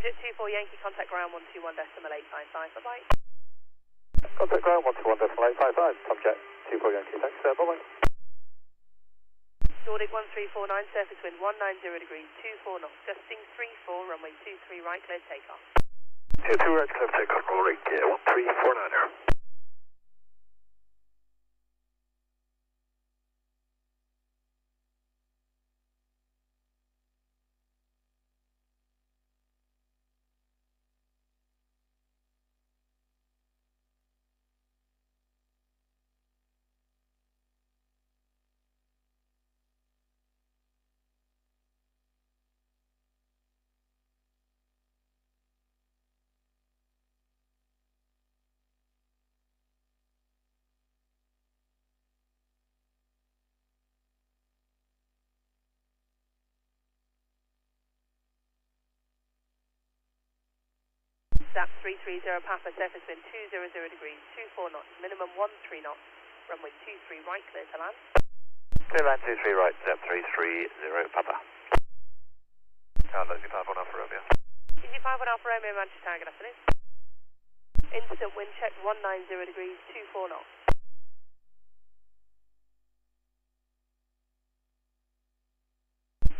Jet 24 Yankee, contact ground 121 decimal 855. Bye bye. Contact ground 121.855, Tom Jet 24 Yankee, thanks sir, bye bye. Nordic 1349, surface wind 190 degrees, 24 knots, gusting 34, runway 23 right, clear takeoff. 22 right, clear takeoff, Nordic uh, 1349er. Zap 330 Papa, surface wind 200 degrees, 24 knots, minimum 13 knots, runway 23 right, clear to land. Clear land 23 right, Zep 330 Papa. Carlos, you 5 on Alfa Romeo. Easy 5 on Alfa Romeo, Manchester, good afternoon. Instant wind check 190 degrees, 24 knots.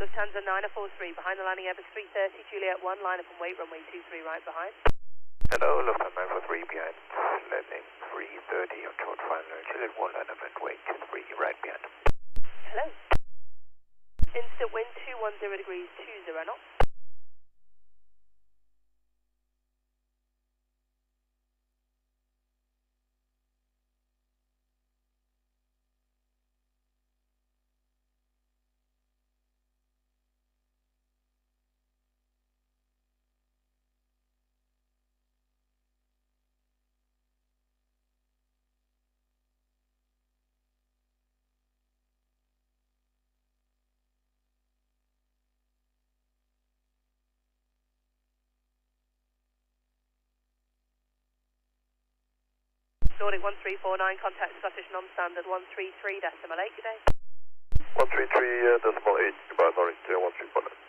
Lufthansa 943, behind the landing Airbus 330, Juliet 1, line up and wait, runway 23 right behind. Hello, Lufthansa 943 behind landing 330 on short final, Juliet 1 line up wait 3 right behind. Hello. Instant wind 210 degrees, 20 knots. Nordic 1349, contact Scottish non-standard 133 decimal 8, good day. 133 uh, decimal 8, goodbye, Norwich uh, 134.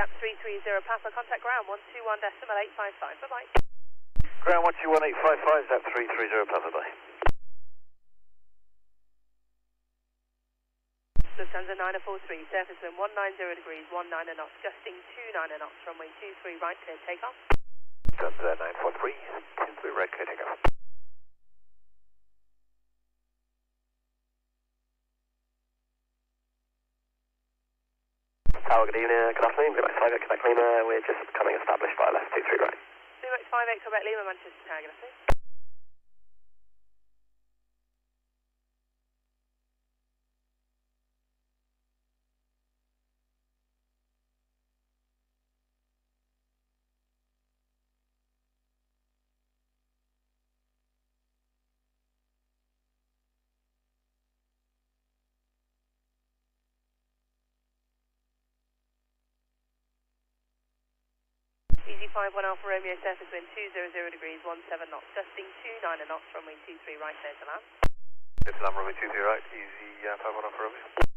Zap 330 Papa, contact ground 121 decimal 855, bye-bye. Ground 121855, Zap 330 Papa, bye. Lufthansa 943, surface wind 190 degrees, 19 knots, gusting 29 knots, runway 23 right, clear takeoff. Lufthansa 943, 23 right, clear takeoff. Tower, good evening, uh, good afternoon, good night, Quebec Lima, we're just coming established by left 23 right. Lumax 58 Quebec Lima, Manchester Tower, good afternoon. Easy 51 Alpha Romeo, surface wind 200 degrees, 17 knots, gusting 29 knots, runway 23 right, clear to land. It's land runway 23 right, easy uh, 51 Alfa Romeo.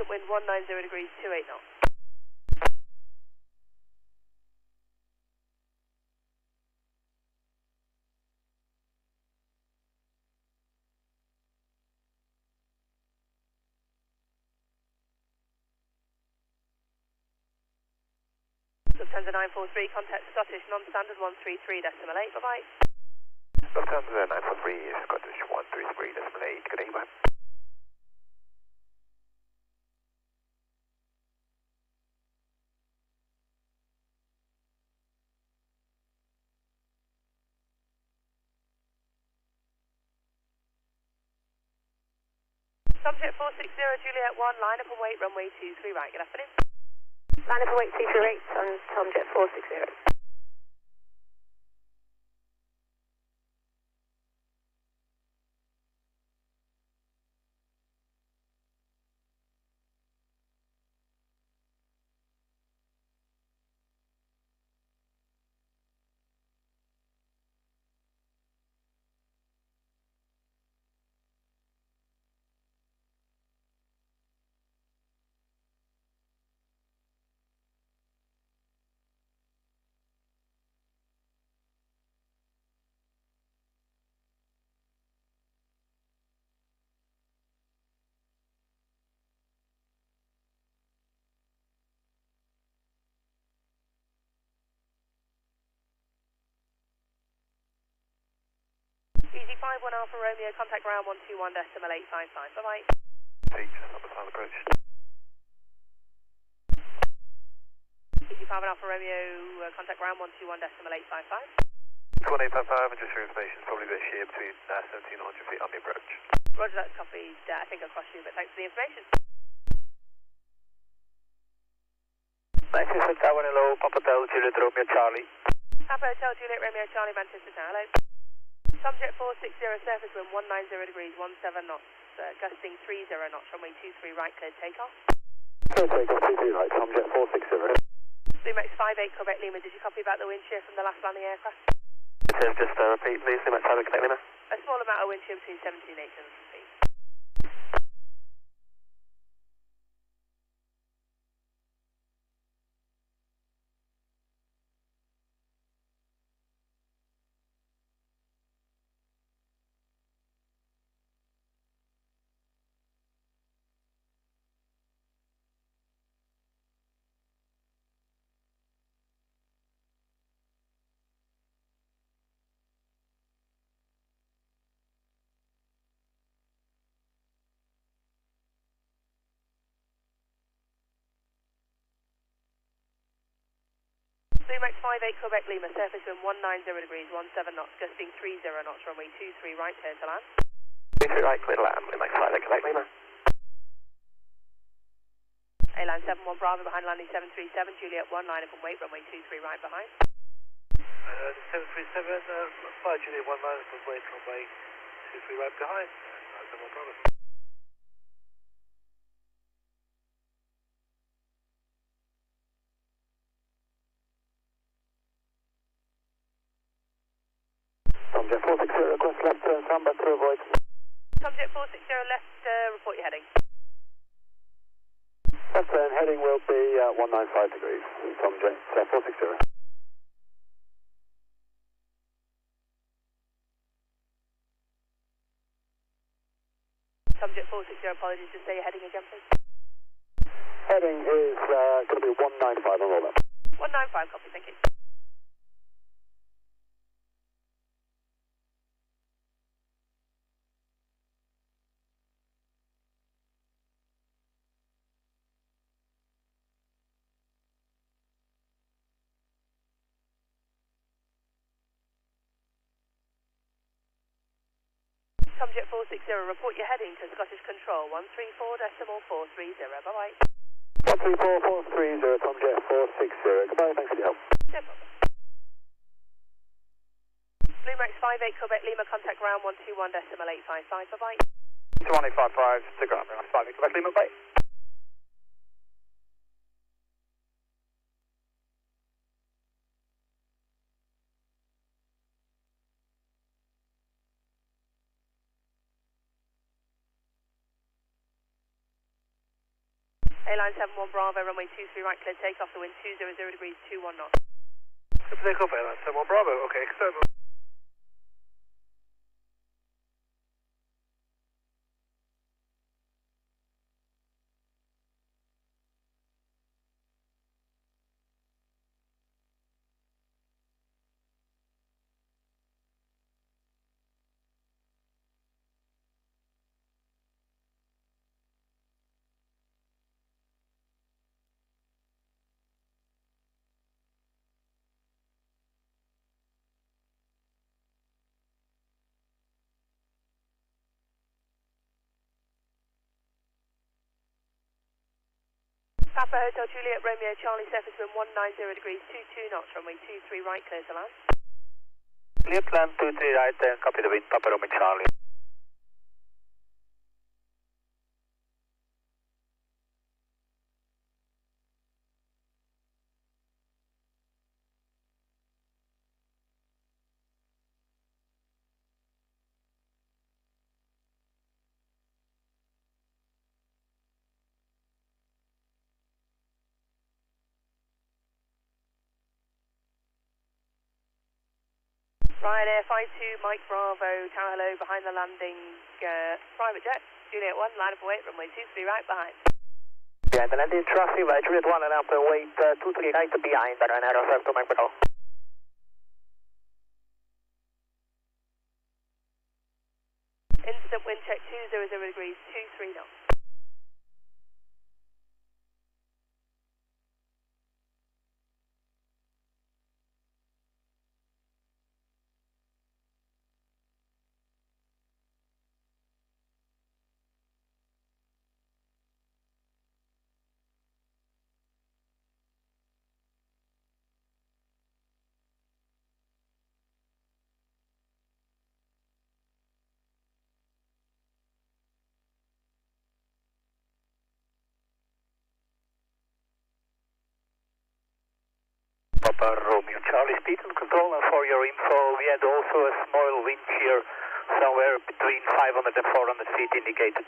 at wind 190 degrees, 28 knots. Lufthansa 943, contact Scottish non-standard 133 decimal 8, bye-bye. Lufthansa 943, Scottish 133 decimal 8, good day, bye. Subject 460, Juliet 1, line up and wait, runway 23 right, good afternoon. Line up and wait 238 on Tomjet 460. Easy 5, 1 Alpha Romeo, contact ground 121 decimal 855, bye-bye. H, number 5 approach. Easy 5 Alpha Romeo, uh, contact ground 121 decimal 855. 1855, and just for information, it's probably this year between uh, 1700 feet on the approach. Roger, that's copied, uh, I think across you, but thanks for the information. Manchester Tower, hello, Papa Hotel, Juliet Romeo Charlie. Papa Hotel Juliet Romeo Charlie Manchester Tower, hello. Subject 460, surface wind 190 degrees, 17 knots, uh, gusting 30 knots, runway 23 right, takeoff. Clear takeoff, 22 right, Tomjet 460. Lumex 58, Quebec Lima, did you copy about the wind shear from the last landing aircraft? It just uh, repeat, please, Lumex 5 Quebec Lima. A small amount of wind shear between 17 and 800 Lumex 58, Quebec Lima, surface wind 190 degrees, 17 knots, gusting 30 knots, runway 23 right, clear to land. 23 right, clear to land, Lumex 5 Quebec Lima. A-line 71 Bravo behind landing 737, Juliet 1, line up and wait, runway 23 right behind. Uh, 737, uh, fire Juliet 1 line up and wait runway 23 right behind. Uh, 71 Bravo. Tomjet 460, request left turn standby to avoid. Subject 460 left, uh, report your heading. Left turn heading will be uh, 195 degrees, Tomjet uh, 460. Subject 460, apologies, just say your heading again, please. Heading is uh, going to be 195 on roll up. 195, copy, thank you. Subject 460, report your heading to Scottish Control, 134 decimal 430, bye-bye. 134430, Tomjet 460. Goodbye, thanks for your help. No problem. Lumex 58, Quebec Lima, contact ground 121 decimal 855, bye-bye. 1855 to ground, 5 Quebec Lima, bye. A-line 71 Bravo, runway 23 right, clear takeoff, the wind 200 degrees, 21 knots. Good to take off airline 71 Bravo. Okay, external. Papa Hotel Juliet Romeo Charlie surface 190 degrees 22 knots, runway 23 right, clear to land. Clear plan 23 right, and copy the wind, Papa Romeo Charlie. Ryanair 52 Mike Bravo, Tower Hello, behind the landing, uh, private jet, Juliet 1, line up and wait, runway 23 right behind. Behind the landing traffic, by Juliet 1 and up wait, uh, 23 right behind, Ryanair to Mike Bravo. Instant wind check 200 degrees 23 knots. Papa Romeo Charlie, speed and control, and for your info, we had also a small wind shear somewhere between 500 and 400 feet indicated.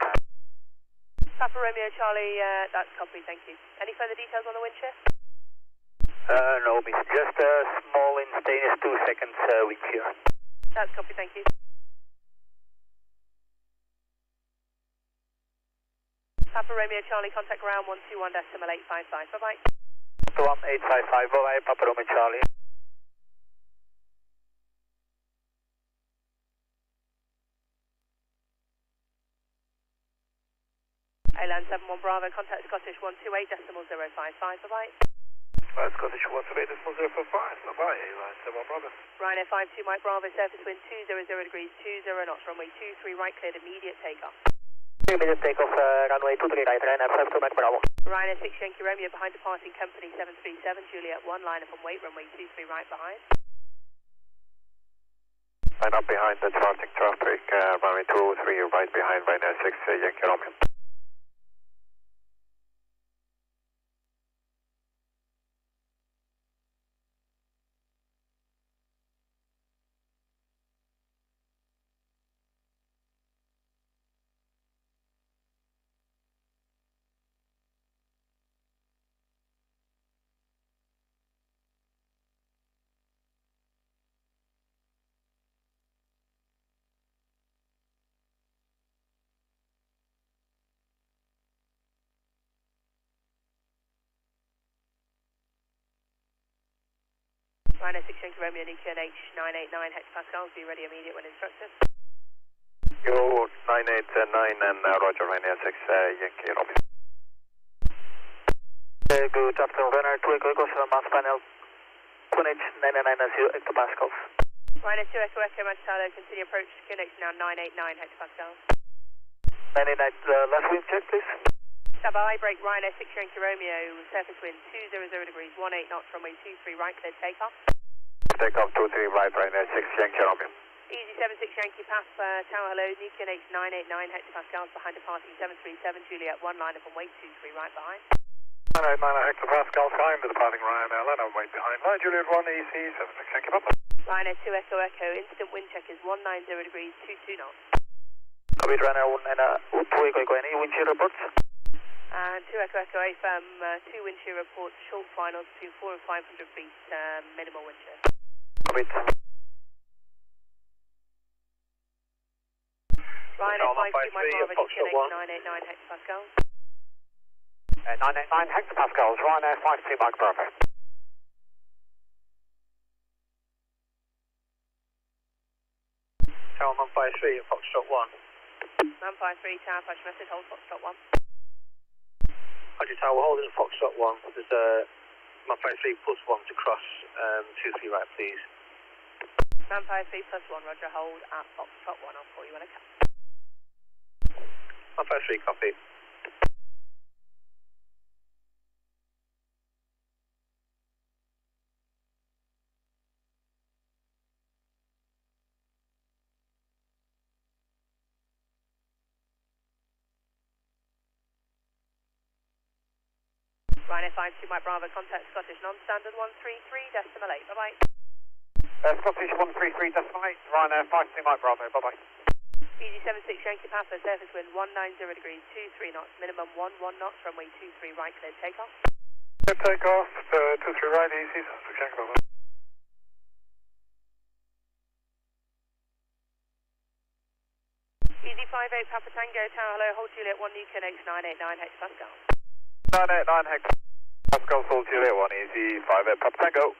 Papa Romeo Charlie, uh, that's copy, thank you. Any further details on the wind shear? Uh, no, miss, just a small instantaneous 2 seconds uh, wind shear. That's copy, thank you. Papa Romeo Charlie, contact ground 121 decimal 855, bye bye. 1855, bye Papa Romeo Charlie. Island 71 Bravo, contact Scottish 128 decimal 055, bye bye. Uh, Scottish 128 decimal 055, bye bye, Airline 71 Bravo. Ryanair 52 Mike Bravo, surface wind 200 degrees 20 knots, runway 23 right, cleared immediate takeoff. Immediate takeoff, uh, runway 23 right, Ryanair 52 Mike Bravo. Ryanair 6 Yankee Romeo behind departing company 737 Juliet 1, line up and wait, runway 23 right behind. Line up behind the departing traffic, uh, runway 203, right behind Ryanair 6 uh, Yankee Romeo. Ryanair 6 Yankee Romeo, NH 989 hectopascals, be ready immediate when instructed. Yo, 989 and uh, Roger, Ryanair 6 uh, Yankee Romeo. Uh, good afternoon, Ryanair 2 Echo Echo 7 mass panel. 1H 990 hectopascals. Ryanair 2 Echo Echo Manchalo, continue approach to QNH now 989 hectopascals. 99, uh, last wind check, please. Standby, break Ryanair 6 Yankee Romeo, surface wind 200 degrees 18 knots, runway 23 right, cleared takeoff. Takeoff 23, right Ryanair 6 Yankee Romeo. Easy 76 Yankee Papa, Tower Hello, New QNH 989 hectopascals behind departing 737 Juliet 1, line up and wait 23 right behind. 989 hectopascals behind the departing Ryanair, line up wait behind line Juliet 1 EC 76 Yankee Papa. Ryanair 2 Echo Echo, instant wind check is 190 degrees 22 knots. Copy Ryanair 1 and uh, 2 Echo Echo, any wind shear reports? And 2 Echo Echo AFM, uh, 2 wind shear reports, short finals between 4 and 500 feet, uh, minimal wind shear. Copy. Ryanair Hotel 52 Mike Bravo, 1. 989 hectopascals. Uh, 989 hectopascals, Ryanair 52 Mike Bravo. Tower 153, Foxtrot 1. 953 Tower, patch message, hold Foxtrot 1. Roger Tower, holding Foxtrot 1. There's a uh, 153 plus 1 to cross, um, 23 right, please. 953 plus 1, roger, hold at Foxtrot 1, I'll call you when I can. 153, copy. Ryanair 52 Mike Bravo, contact Scottish non-standard 133 decimal 8, bye-bye. Uh, Scottish 133 decimal 8, Ryanair 52 Mike Bravo, bye-bye. Easy 76 Yankee Papa, surface wind 190 degrees, 23 knots, minimum 11 knots, runway 23 right, clear takeoff. Good takeoff, uh, 23 right, easy, 76 Yankee Papa. Easy 58 Papa Tango, Tower Hello, hold Juliet 1 Newton H989 hectopascal. 989 Hex Pascal, Sol Juliet 1, easy, 58 Papa Tango.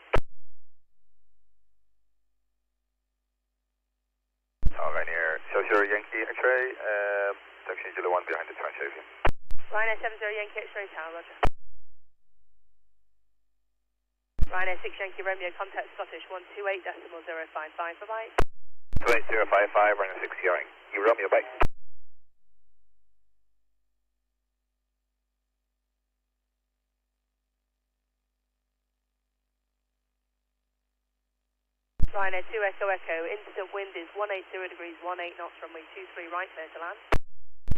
Ryanair, show your Yankee X-ray, uh, section Juliet 1 behind the transavian. Ryanair 70 Yankee X-ray Tower, roger. Ryanair 6 Yankee Romeo, contact Scottish 128 decimal 055, bye-bye. 28055, Ryanair 6 Yankee Romeo, bye. Ryanair 2 Echo Echo, instant wind is 180 degrees, 18 knots, runway 23 right, clear to land.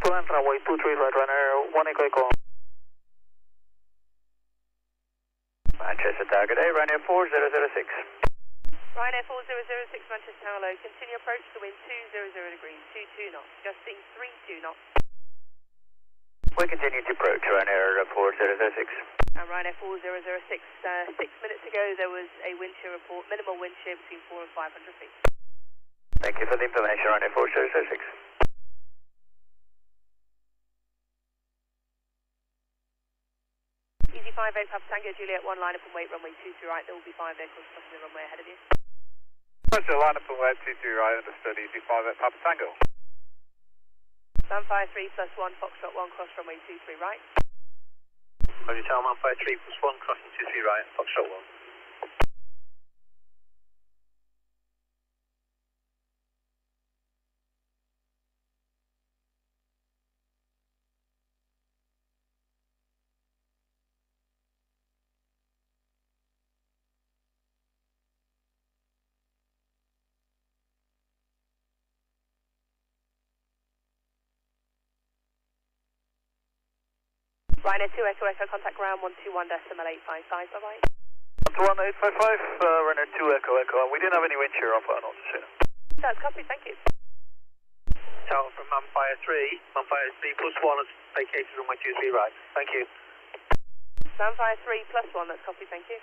Plan runway 23 right, Ryanair 1 Echo Echo. Manchester target A, Ryanair 4006. Ryanair 4006 Manchester Low, continue approach to wind 200 degrees, 22 knots, gusting 32 knots. We continue to approach Ryanair 4006. And Ryanair 4006, uh, six minutes ago there was a wind shear report, minimal wind shear between 4 and 500 feet. Thank you for the information, Ryanair 4006. Easy 58 Papa Tango Juliet, one line up and wait, runway 23 right, there will be five vehicles crossing the runway ahead of you. Roger, line up and wait, 23 right, understood, easy, 58 Papa Tango. Sunfire 3 plus 1, Foxtrot 1, cross runway 23 right. Roger, Tower 153 plus 1, crossing 23 right, Foxtrot 1. Ryanair 2 Echo Echo, contact ground 121 decimal 855, bye bye. 11855, uh, Ryanair 2 Echo Echo, and we didn't have any wind shear off our know. That's copy, thank you. Tower from Manfire 3, Manfire 3 plus 1 has vacated runway 23 right. Thank you. Sunfire 3 plus 1, that's copy, thank you.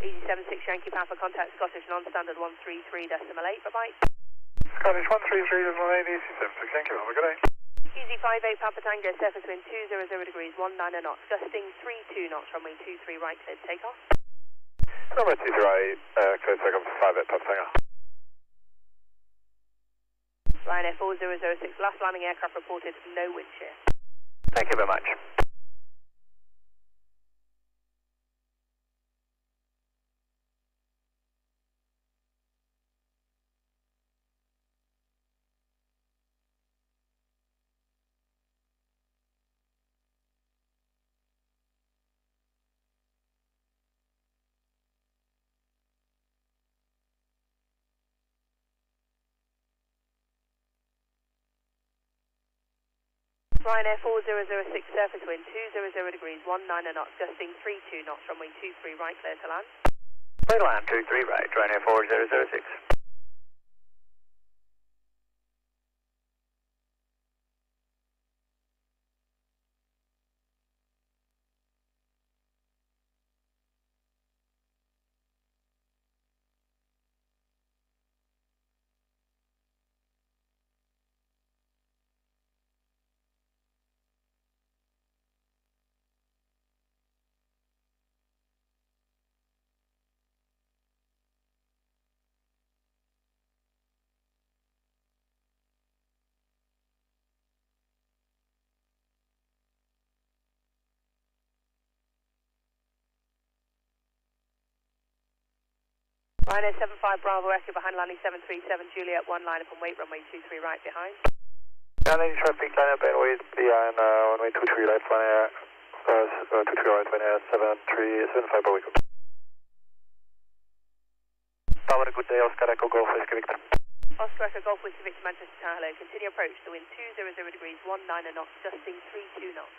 Easy 76 Yankee Papa, contact Scottish non-standard 133 decimal 8, bye bye. Scottish 133 is 180, easy 76, thank you, have a good day. Easy 58 Papa Tango, surface wind 200 degrees, 19 knots, gusting 32 knots, runway 23 right, clear to take off. Number 23 right, uh, clear takeoff 58 Papa Tango. Ryanair 4006, last landing aircraft reported no wind shear. Thank you very much. Ryanair 4006, surface wind 200 degrees, 19 knots, gusting 32 knots, runway 23 right, clear to land. Clear land 23 right, Ryanair 4006. Ryanair 75 Bravo Echo behind landing 737 Juliet, one line up and wait, runway 23 right behind. Landing traffic line up and wait behind uh, runway 23 right, Ryanair, uh, uh, 23 right, Ryanair 7375 per week. Tower, good day, Oscar Echo Golf, Whiskey Victor. Oscar Echo Golf Whiskey Victor Manchester Tower, hello. Continue approach, the wind 200 degrees, 19 knots, gusting 32 knots.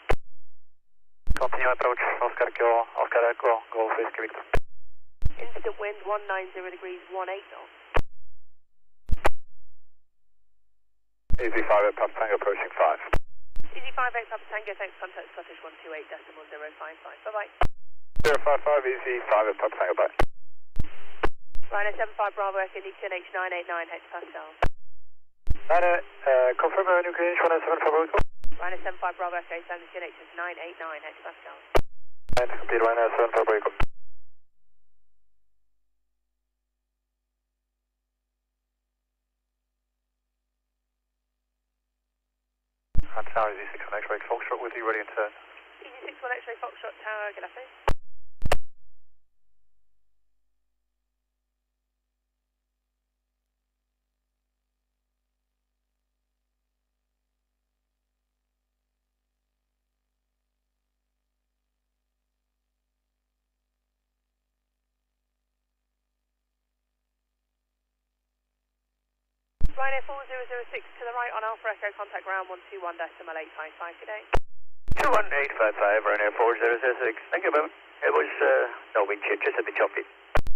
Continue approach, Oscar Echo, Oscar Echo, Golf Whiskey Victor. Instant wind 190 degrees, 18 knots. Easy 5 at Papa Tango approaching 5. Easy 58 Papa Tango, thanks, contact Scottish 128 decimal 055. Bye bye. 055, easy 5 at Papa Tango, bye. Rhino 75 Bravo Echo, Newton H989 hectopascals. Rhino, uh, confirm uh, new Greenwich 107 Bravo. Rhino 75 Bravo Echo, Newton H989 hectopascals. And complete Rhino 7 Bravo Echo. Tower Easy 6 on X-ray Foxtrot with you ready in turn. Easy 61 X-ray Foxtrot Tower, good afternoon. Rhino 4006 to the right on Alpha Echo, contact ground 121 decimal 855 today. 21855, Rhino 4006. Thank you, Bob. It was uh, no wind chill, just a bit choppy.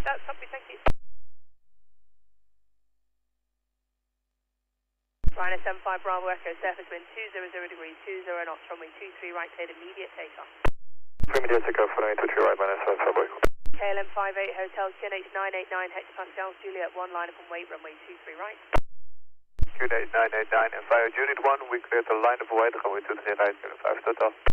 That's copy, thank you. Rhino 75 Bravo Echo, surface wind 200 degrees, 20 knots, runway 23 right, cleared immediate takeoff. Immediate takeoff for 923 right, minus 7 Bravo Echo. KLM 58 Hotel QNH 989 hectopascals, Juliet 1 line up and wait, runway 23 right. Unit 989 and fire Unit 1, we cleared the line of white runway 23 right, Unit 5 total.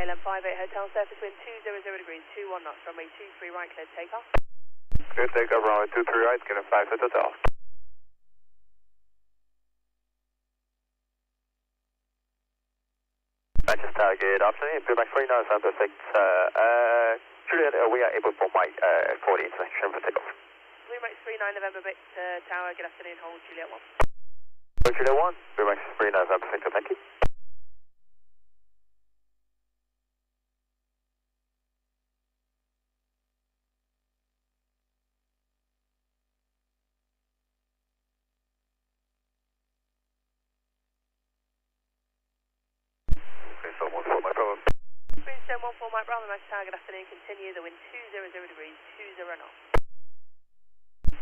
KLM 58 Hotel, surface wind 200 degrees, 21 knots, runway 23 right, cleared takeoff. Clear takeoff runway 23 right, Unit 5 total. Manchester, good afternoon. Good back 39, sound perfect. Uh, uh, Juliet, uh, we are able for my uh, 40 international for takeoff. Blue Max 39 November Victor Tower, good afternoon, hold Juliet 1. So Juliet 1, Blue Max 39, sound perfect. Thank you. Brimstone 14 Mike Bravo. Brimstone 14 Mike Bravo, Max Tower, good afternoon, continue, the wind 200 degrees, 20 knots.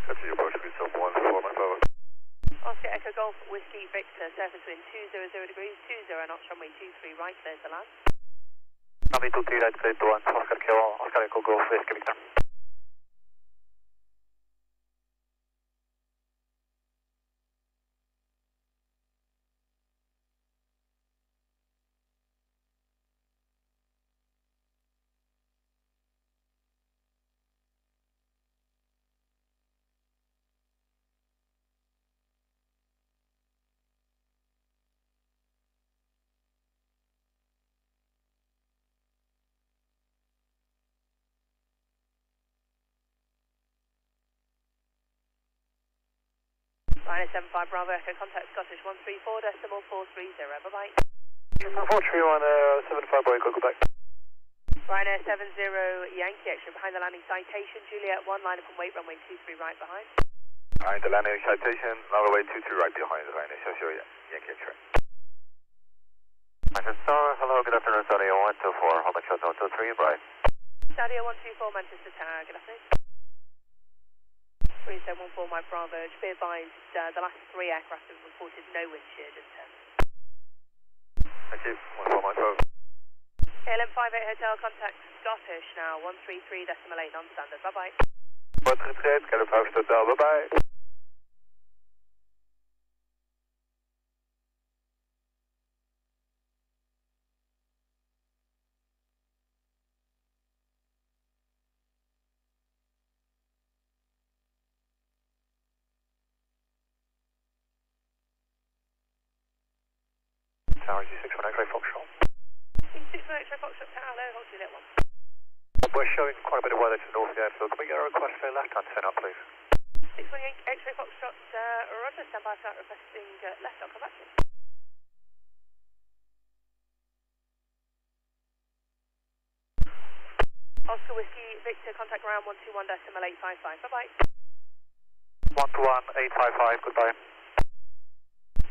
Continue approach Brimstone 14 Mike Bravo. Oscar Echo Golf Whiskey Victor, surface wind 200 degrees, 20 knots, runway 23 right, clears the land. Nami 23 right, clear to 1, Oscar Kilo, Oscar Echo Golf, Whiskey Victor. Rhino 75 Bravo Echo, contact Scottish 134 decimal 430, bye bye. 431, uh, 75 boy, go back. Rhino 70 Yankee Extra behind the landing citation, Juliet 1 line up and wait, runway 23 right behind. Alright, the landing citation, runway 23 right behind the line, Shasho Yankee X-ray. Manchester, hello, good afternoon, Sunny 124, how much was 123, right? Stadio 124 Manchester Tower, good afternoon. 3714 Mike Bravo, just be advised uh, the last three aircraft have reported no wind shear just then. Thank you, 14 Mike Bravo. KLM 58 Hotel, contact Scottish now, 133 decimal 8 non-standard, bye bye. Wat getreed, Calif 5 totaal, bye bye. Tower, easy 61 X-ray Foxtrot. Easy 61 X-ray Foxtrot Tower, hold Juliet 1. We're showing quite a bit of weather to the north of the airfield. Can we get a request for a left-hand turn up, please? 628 X-ray Foxtrot, uh, roger, stand by flight requesting uh, left, I'll come back to you. Oscar Whiskey, Victor, contact ground 121 decimal 855, bye-bye. 121 855, goodbye.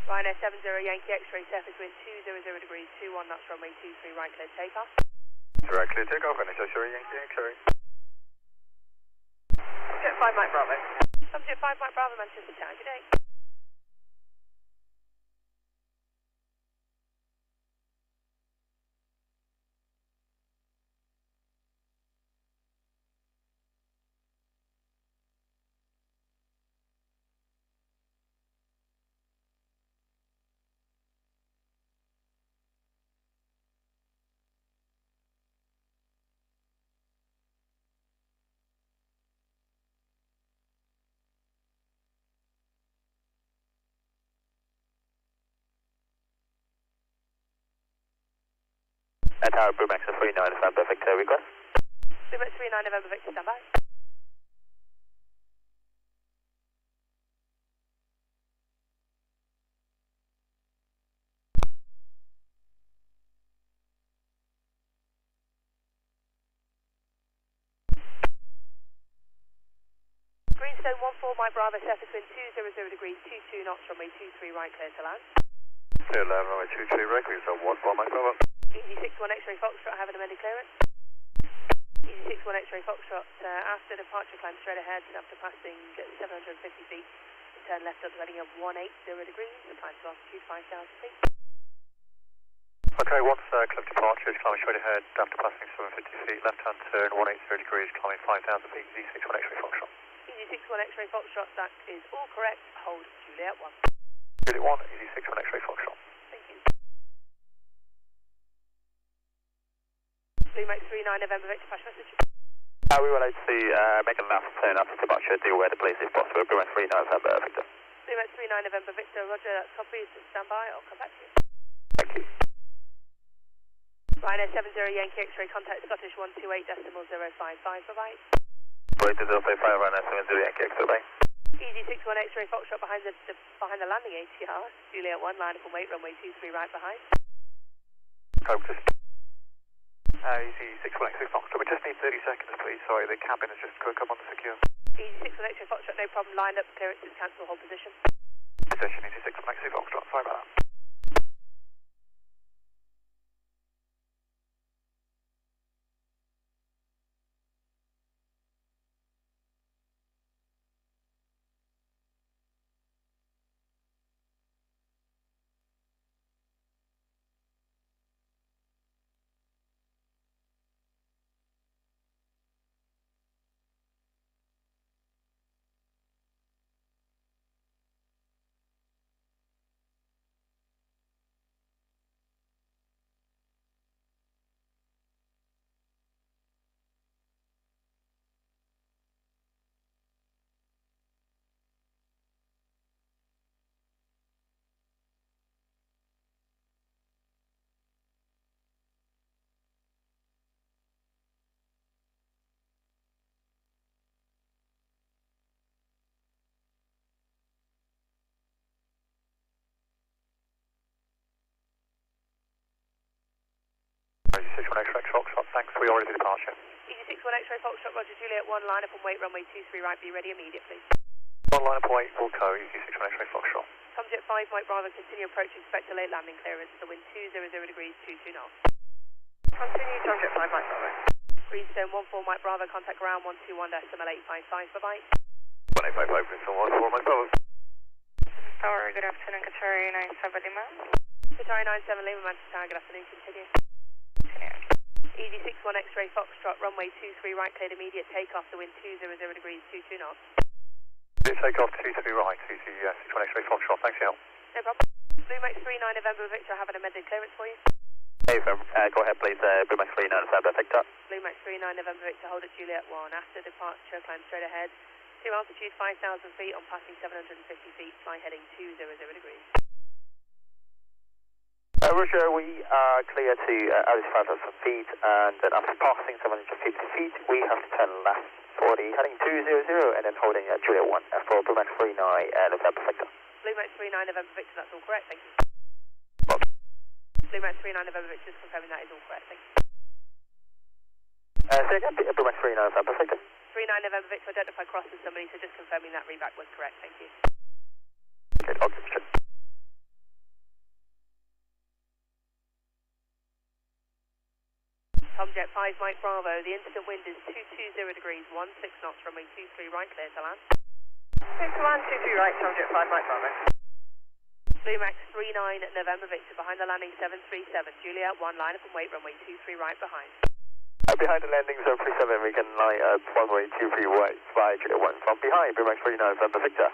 Ryanair 70 Yankee X-ray, surface wind 200 degrees, 21 knots, runway 23, right clear takeoff. Direct clear takeoff, and it's Oscar Yankee X-ray. Jet 5 Mike Bravo. Subject 5 Mike Bravo, Manchester Tower, good day. At Tower Brewmax 39 November Victor request. Limit 39 November Victor, stand by. Greenstone 14 Mike Bravo, surface wind 200 degrees, 22 knots, runway 23, right clear to land. Clear land, runway 23, right so 14 Mike Bravo. Easy 61 X-ray Foxtrot, have an amended clearance. Easy 61 X-ray Foxtrot, uh, after departure, climb straight ahead after passing 750 feet. Turn left up heading of 180 degrees, climb to altitude 5,000 feet. Okay, once uh, cliff departure, is climbing straight ahead after passing 750 feet, left-hand turn, 180 degrees, climbing 5,000 feet, easy 61 X-ray Foxtrot. Easy 61 X-ray Foxtrot, that is all correct. Hold Juliet 1. Juliet 1, easy 61 X-ray Foxtrot. Blue Mike 39 November Victor, flash message. Uh, we would like to uh, make a left turn after departure to where the place if possible. Brewmax 39 November Victor. Blue Mike 39 November Victor, roger, that's copies. Stand by, I'll come back to you. Thank you. Ryanair 70 Yankee X-ray, contact Scottish 128 decimal 055, bye-bye. Operator 055 Runner 70 Yankee X-ray. bye. Easy 61 X-ray Foxtrot behind the, the behind the landing ATR. Juliet 1, line up and wait, runway 23 right behind. Focus. Uh, easy 61 X-ray Foxtrot, we just need 30 seconds, please. Sorry, the cabin has just come on the secure. Easy 61 X-ray Foxtrot, no problem, Line up, clearance is cancel, hold position. Position, easy 61 X-ray Foxtrot, sorry about that. Easy 61 X-ray Foxtrot, thanks for your order for departure. Easy 61 X-ray Foxtrot, roger, Juliet 1, line up and wait, runway 23 right, be ready immediately. Online point, will go, easy 61 X-ray Foxtrot. Tomjet 5 Mike Bravo, continue approach, expect delayed landing clearance, the wind 200 degrees, 22 knots. Continue Tomjet 5 Mike Bravo. Greenstone 14 Mike Bravo, contact ground 121 decimal 855, bye-bye. 1855, Bristol 14 Mike Bravo. Tower, good afternoon, Qatari 97 Lima. Qatari 97 Lima, Manchester Tower, good afternoon, continue. Easy 61 X-ray Foxtrot, runway 23 right, cleared immediate takeoff, the wind 200 degrees, 22 knots. Do take off 23 right, easy uh, 61 X-ray Foxtrot, thanks for your help. No problem. Bluemax 39 November Victor, I have an amended clearance for you. Hey, firm. Uh, go ahead, please. Uh, Bluemax 39 November Victor. Bluemax 39 November Victor, hold at Juliet 1. After departure, climb straight ahead to altitude 5,000 feet on passing 750 feet, fly heading 200 degrees. Uh, Roger, we are clear to uh, altitude 5,000 feet, and then after passing 750 feet, we have to turn left for the heading 200, and then holding at Juliet 1 uh, for Bluemax 39 and November Victor. Bluemax 39 November Victor, that's all correct, thank you. Bluemax 39 November Victor, just confirming that is all correct, thank you. Uh, say again, Bluemax 39 November Victor. 39 November Victor, identified cross with somebody, so just confirming that readback was correct, thank you. Good, okay, sure. Tomjet 5 Mike Bravo, the incident wind is 220 degrees, 16 knots, runway 23 right, clear to land. 6123 right, Tomjet 5 Mike Bravo. Bluemax 39 November Victor, behind the landing 737, Juliet 1, line up and wait, runway 23 right behind. Uh, behind the landing 737, we can line up runway 23 right by Juliet 1 from behind, Bluemax 39 November Victor.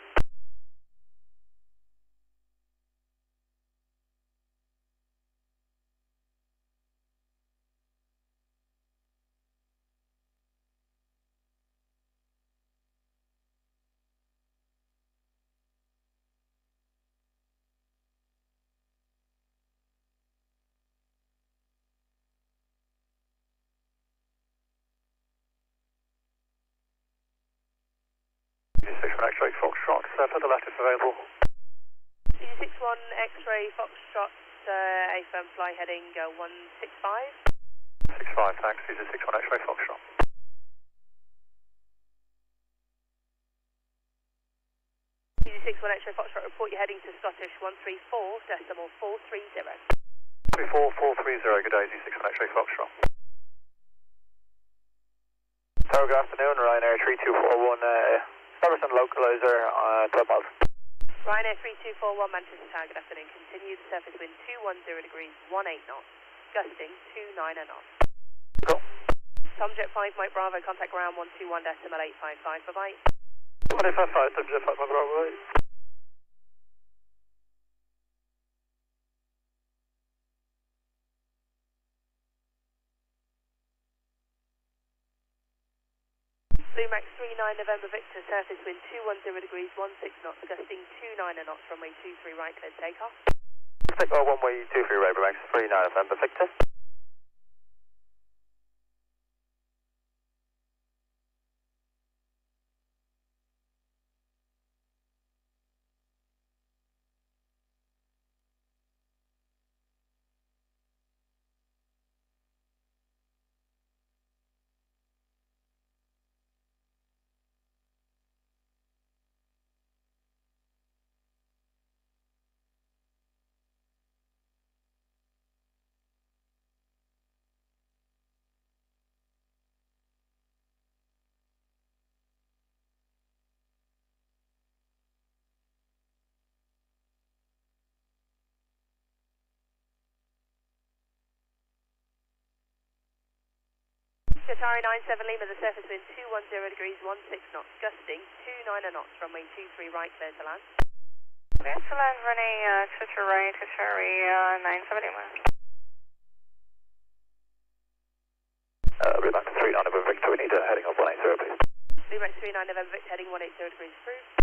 X-ray Foxtrot, uh, for the lattice available. Easy 61 X-ray Foxtrot, uh, AFM fly heading uh, 165. 65, thanks. This is 61 X-ray Foxtrot. Easy 61 X-ray Foxtrot, report you're heading to Scottish 134 decimal 430. 34430, good day, Z61 X-ray Foxtrot. So, good afternoon, Ryanair 3241, uh, Robertson localizer, uh, 12 miles. Ryanair 3241 Manchester Tower, good afternoon. Continue the surface wind 210 degrees, 18 knots. Gusting 29 knots. Cool. Tomjet 5 Mike Bravo, contact ground 121 decimal 855. Bye bye. 155, Tomjet 5 Mike Bravo. Bluemax 39 November Victor, surface wind 210 degrees, 16 knots, gusting 29 knots, runway 23 right, clear takeoff. Take our runway 23 right, Bluemax 39 November Victor. Qatari 97 Lima, the surface wind 210 degrees, 16 knots, gusting 29 knots, runway 23 right, clear to land. Clear to land, running uh, to your right, Qatari uh, 97 Lima. Uh, Bluemax 39 November Victor, we need a heading of 180, please. Bluemax 39 November Victor, heading 180 degrees through.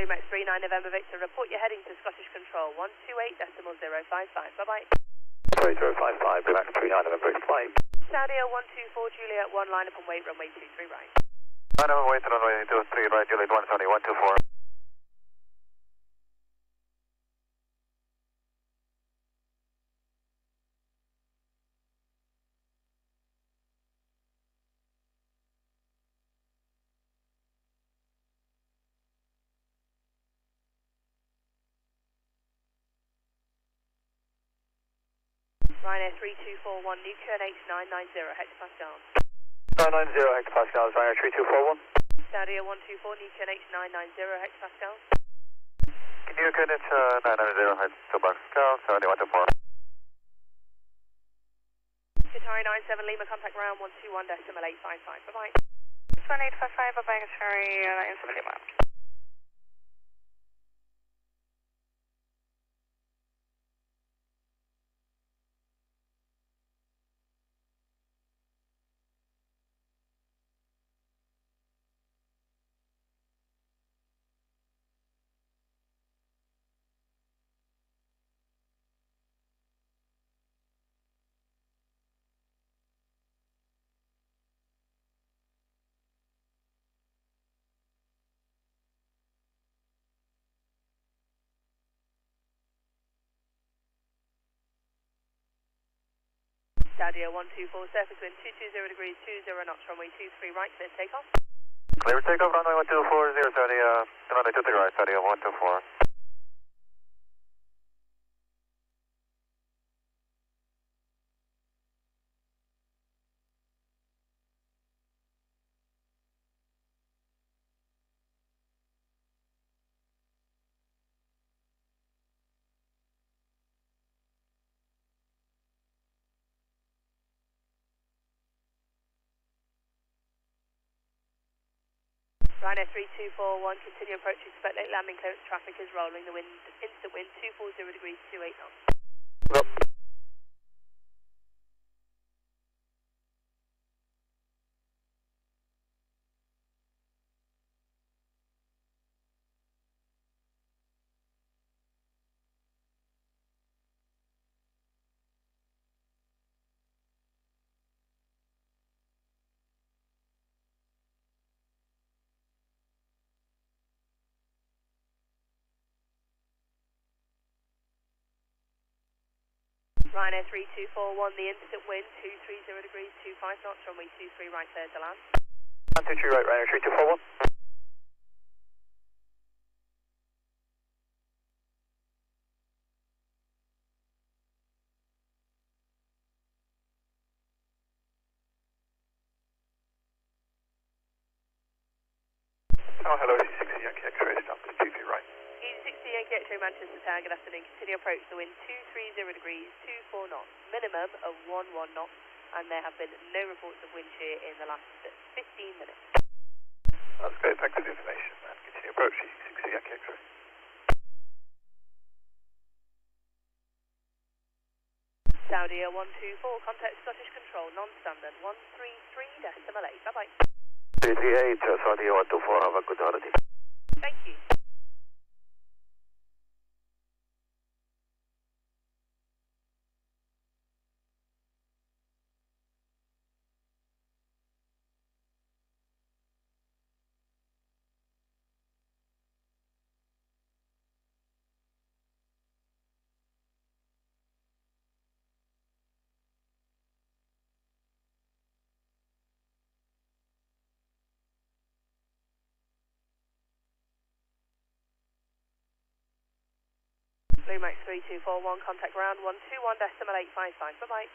Bluemax 39 November Victor, report you're heading to Scottish Control 128 decimal 055. Bye bye. 3055, Bluemax 39 November Victor, flight. Saudia 124 Juliet 1, line up and wait, runway 23 right. I know, wait, runway 23 right, Juliet 170, 124. Ryanair 3241 QNH 990 hectopascals. 990 hectopascals, Ryanair 3241. Saudia 124 QNH 990 hectopascals. Can you get it, uh, 990 hectopascal, 7124. Qatari 97 Lima, contact round 121 decimal 855. Bye bye. 1855, bye bye, Qatari uh, 97 Lima. Saudia 124, surface wind 220 degrees, 20 knots, runway 23 right, clear takeoff. Clear takeoff, runway 124, 0 Saudi, uh, runway 23 right, Saudi 124. Ryanair 3241, continue approach, expect late landing clearance, traffic is rolling, the wind, instant wind 240 degrees, 28 knots. Ryanair 3241, the instant wind 230 degrees, 25 knots, runway 23 right, clear to land. 123 right, Ryanair 3241. Oh, hello, Easy 60 Yankee X-ray, stop to 23 right. Easy 60 Yankee X-ray Manchester Tower, good afternoon. Continue approach, the wind 230 degrees, 24 knots, minimum of 11 knots, and there have been no reports of wind shear in the last 15 minutes. That's great, thanks for the information. And continue approach, Easy 60 Yankee X-ray. Saudi 124, contact Scottish Control, non-standard 133 decimal 8. Bye bye. 338, Saudi 124, have a good holiday. Thank you. Blue Max 3241, contact ground 121 decimal 855. Bye bye.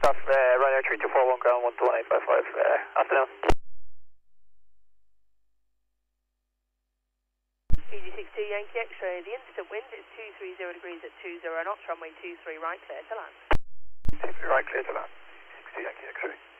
Staff, uh, Ryanair 3241, ground 12185, uh, afternoon. Easy 60 Yankee X-ray, the instant wind is 230 degrees at 20 knots, runway 23 right, clear to land. 23 right, clear to land. Easy 60 Yankee X-ray. Hello,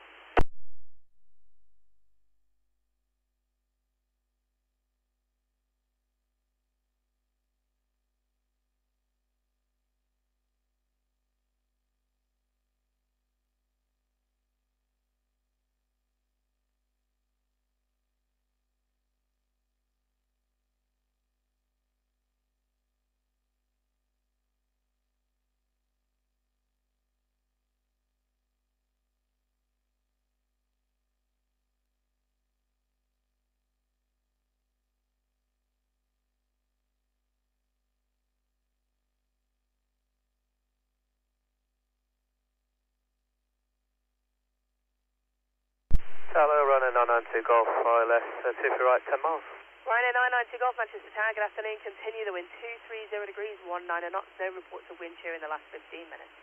running 992 Golf, ILS, uh, two for right, 10 miles. Ryanair 990 Golf, Manchester Tower, good afternoon. Continue the wind 230 degrees, 19 knots, no reports of wind shear in the last 15 minutes.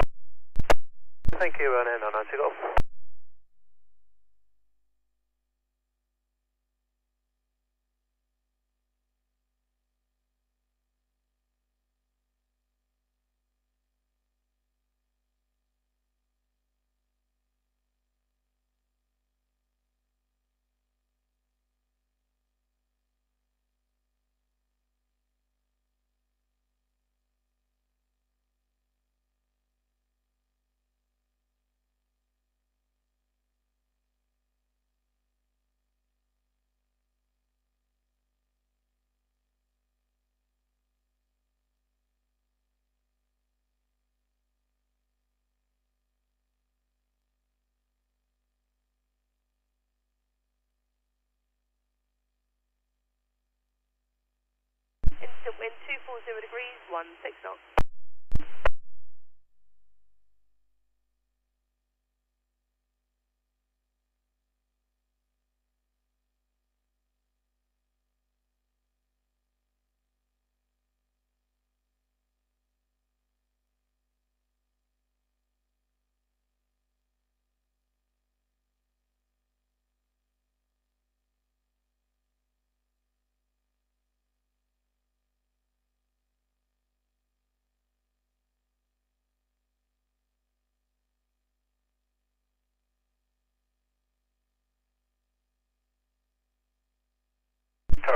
Thank you, running 992 Golf. Instant wind 240 degrees, 16 knots.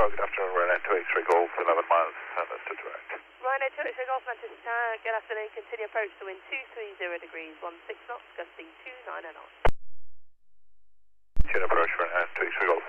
Tower, good afternoon, Ryanair 283 Golf, 11 miles, Sanders to direct. Ryanair 2 Golf Manchester Tower, good afternoon, continue approach to wind 230 degrees, 16 knots, gusting 29 knots. Tune approach, Ryanair 283 Golf.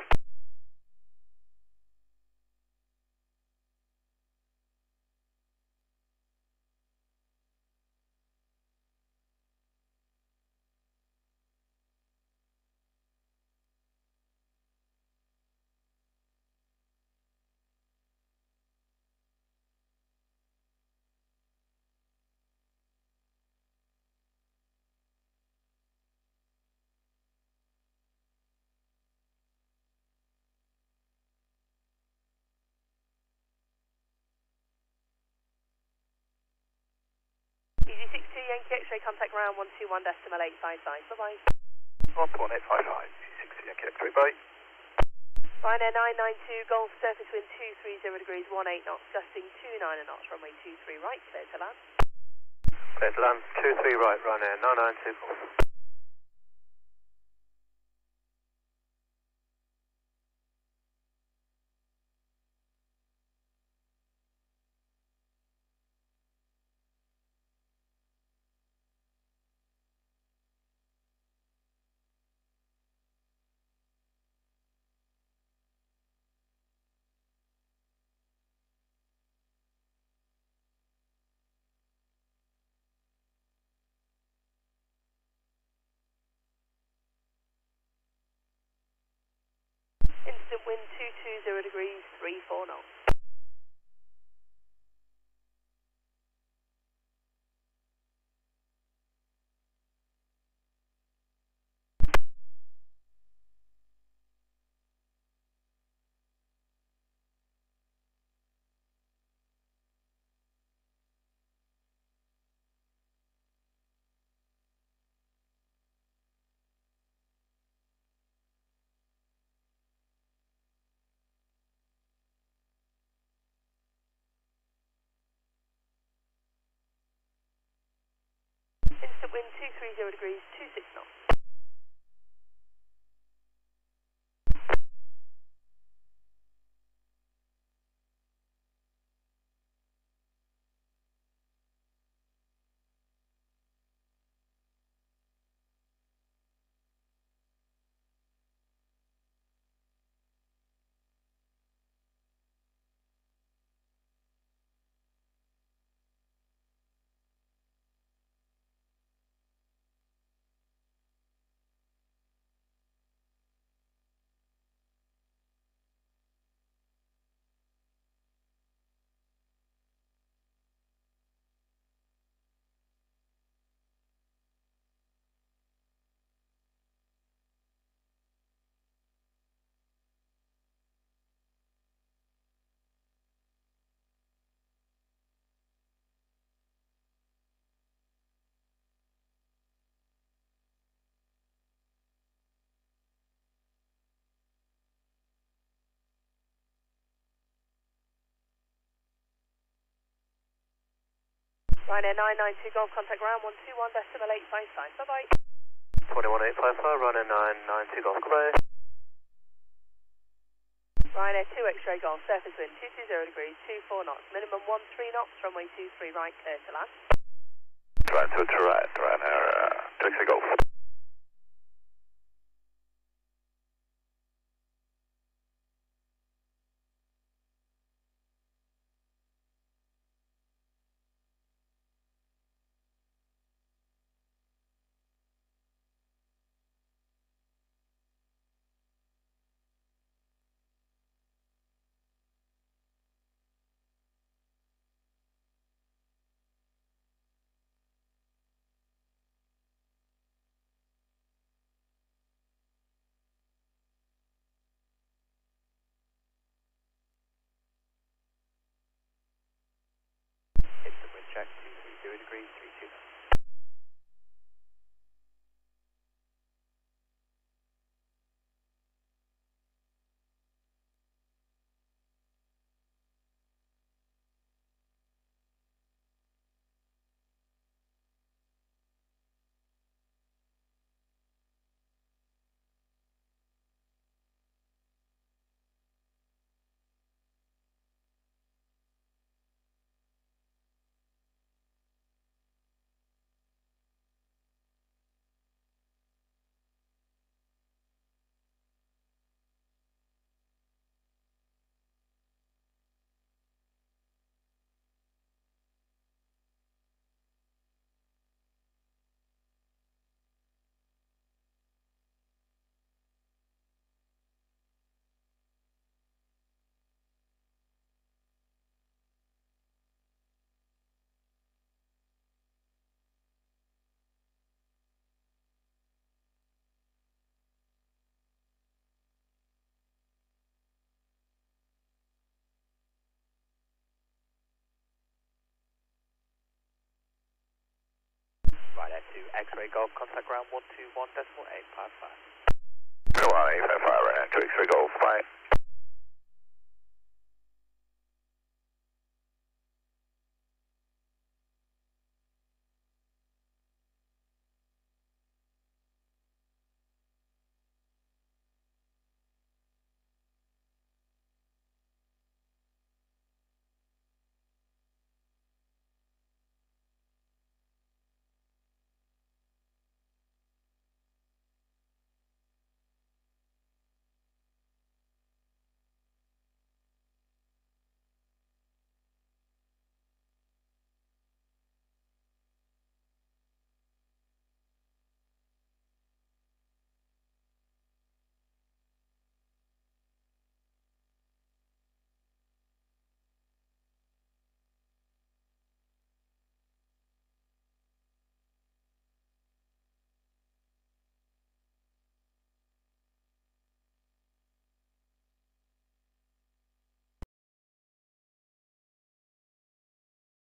Easy 62 Yankee X-ray, contact ground 121 decimal 855, bye bye. 1.855, 60 Yankee X-ray, bye. Ryanair 992 Golf, surface wind 230 degrees, 18 knots, gusting 29 knots, runway 23 right, clear to land. Clear to land, 23 right, Ryanair 992 Golf. Wind 220 degrees, 3 4 knots. Instant wind 230 degrees, 26 knots. Ryanair 992 Golf, contact ground 121 decimal 855, bye bye. 21855, Ryanair 992 Golf, goodbye. Ryanair 2 X-ray Golf, surface wind 220 degrees, 24 knots, minimum 13 knots, runway 23 right, clear to land. Right to to right, Ryanair uh, 283 Golf. There to X-ray Golf, contact ground 121.855. One eight five five, right now, two X-ray Golf, bye.